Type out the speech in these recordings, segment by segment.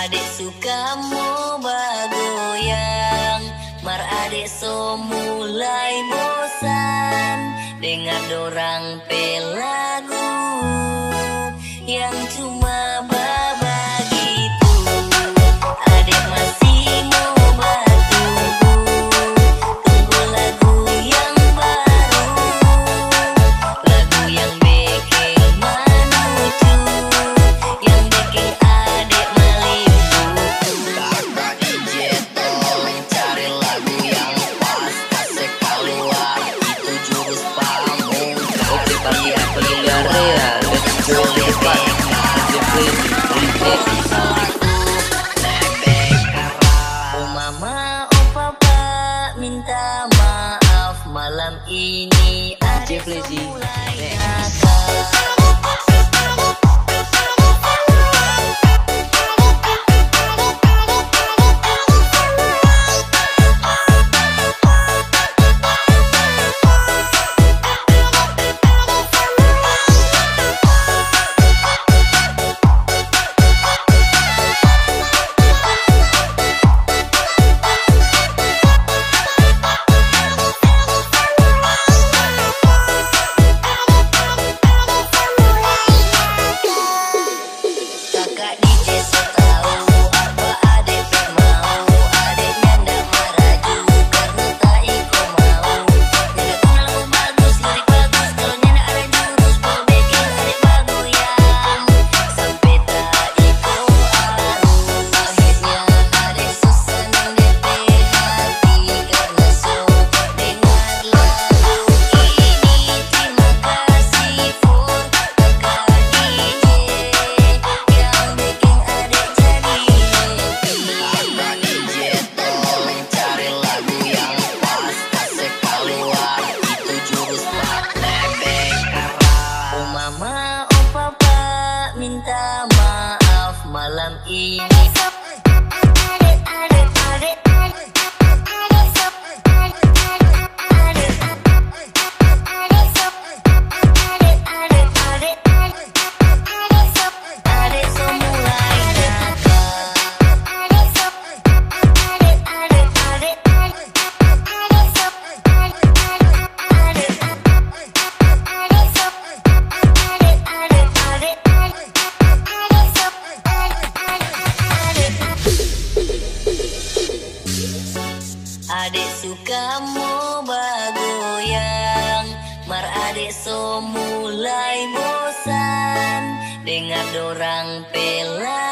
Adik suka mo bagoyang Mar adik so mulai bosan Dengar dorang pelaku Yang cuma maaf malam ini aja semulanya. malam ini. dengar dorang pelan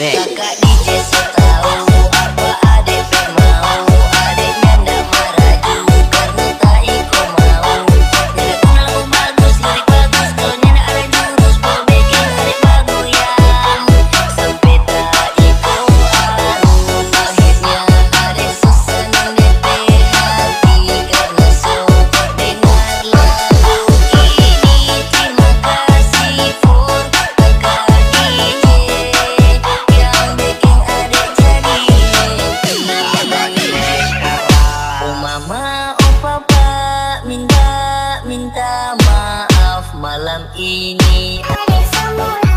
back. I need someone